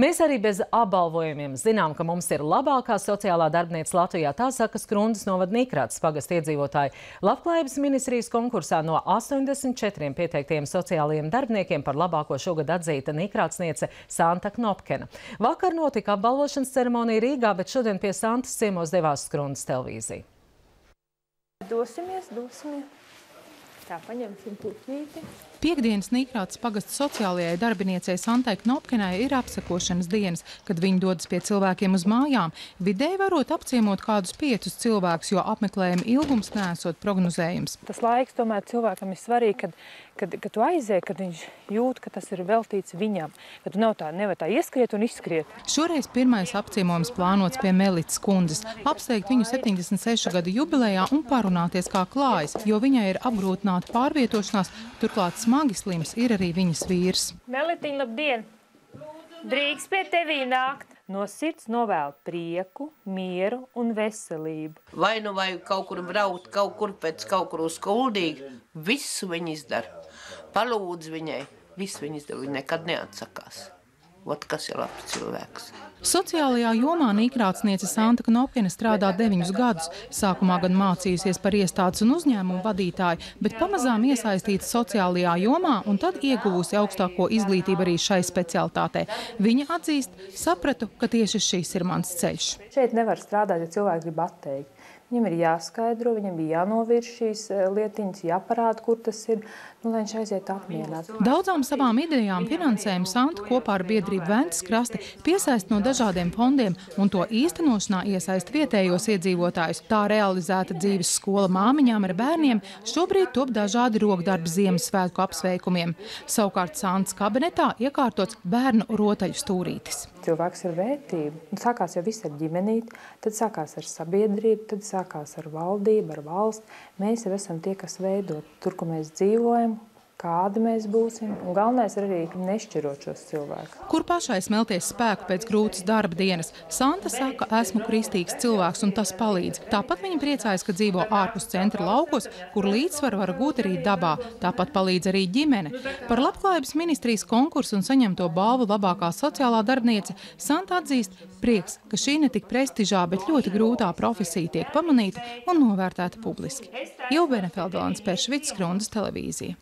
Mēs arī bez apbalvojumiem zinām, ka mums ir labākā sociālā darbnīca Latvijā. Tā saka Skrundas novada Nīkrāts pagast iedzīvotāji. Labklājības ministrijas konkursā no 84 pieteiktiem sociālajiem darbiniekiem par labāko šogad atzīta Nīkrātsniece Santa Knopkena. Vakar notika apbalvošanas ceremonija Rīgā, bet šodien pie Santas ciemos devās Skrundas televīzija. Dosimies, dosimies. Tā, paņemsim puķīti. Piektdienas Nīkrātas pagasta sociālajai darbiniecei Santai Knopkinai ir apsekošanas dienas, kad viņi dodas pie cilvēkiem uz mājām. Vidēji varot apciemot kādus piecus cilvēkus, jo apmeklējuma ilgums nesot prognozējums. Tas laiks tomēr cilvēkam ir svarīgi, kad, kad, kad tu aizēji, kad viņš jūt, ka tas ir veltīts viņam, ka tu nav tā, nevar tā ieskriet un izskriet. Šoreiz pirmais apciemojums plānots pie Melits kundzes, apsveikt viņu 76 gadu jubilejā un parunāties kā klājas, jo viņai ir apgrūtināta pārvietošanās, turklāt smagi slims ir arī viņas vīrs. Melitiņ, labdien! Drīkst pie tevī nākt! No sirds novēl prieku, mieru un veselību. Vai nu vajag kaut kur braukt, kaut kur pēc kaut kur uz kuldīgi, visu viņa izdara. Palūdz viņai, visu viņa izdara, viņa nekad neatsakās. Ot, kas ir labs cilvēks. Sociālajā jomā Nīkrātsniece Santa Knopkina strādā deviņus gadus. Sākumā gan mācījusies par iestādes un uzņēmumu vadītāju, bet pamazām iesaistīta sociālajā jomā un tad ieguvusi augstāko izglītību arī šai specialitātei. Viņa atzīst, sapratu, ka tieši šis ir mans ceļš. Šeit nevar strādāt, ja cilvēki grib atteikt. Viņam ir jāskaidro, viņam bija jānovirz šīs lietiņas, jāparāda, kur tas ir, nu, lai viņš aiziet apmierināts. Daudzām savām idejām finansējumu Santa kopā ar biedrību Ventas krasti piesaist no dažādiem fondiem un to īstenošanā iesaist vietējos iedzīvotājus. Tā realizēta dzīves skola māmiņām ar bērniem šobrīd top dažādi rokdarbi Ziemassvētku apsveikumiem. Savukārt Santas kabinetā iekārtots bērnu rotaļu stūrītis. Cilvēks ir vērtība. Un sākās jau viss ar ģimenīti, tad sākās ar sabiedrību, tad sākās ar valdību, ar valsts. Mēs jau esam tie, kas veido tur, kur mēs dzīvojam, kādi mēs būsim. Un galvenais ir arī nešķirot šos cilvēkus. Kur pašai smelties spēku pēc grūtas darba dienas? Santa saka, esmu kristīgs cilvēks un tas palīdz. Tāpat viņa priecājas, ka dzīvo ārpus centra laukos, kur līdzsvaru var gūt arī dabā. Tāpat palīdz arī ģimene. Par labklājības ministrijas konkursu un saņemto balvu labākā sociālā darbniece Santa atzīst prieks, ka šī ne tik prestižā, bet ļoti grūtā profesija tiek pamanīta un novērtēta publiski. Jau Benefeldons Peršvits, Krundas televīzija.